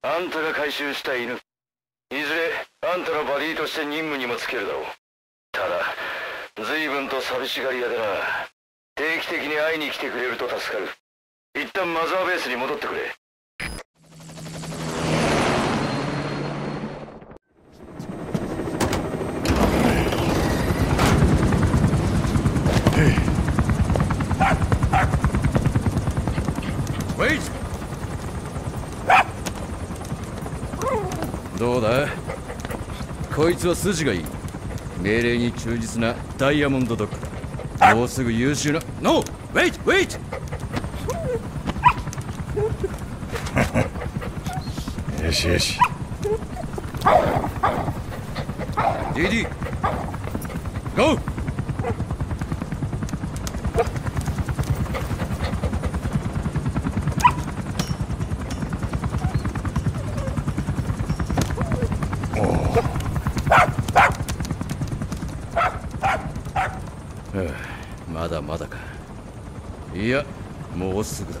あんたが回収した犬。いずれあんたのバディとして任務にもつけるだろう。ただ随分と寂しがり屋でな。定期的に会いに来てくれると助かる。一旦マザーベースに戻ってくれ。ウェイどうだ？こいつは筋がいい。命令に忠実なダイヤモンドドッグ。だもうすぐ優秀な。ノーウェイトウェイトよしよし DD GO! まだまだか。いやもうすぐだ。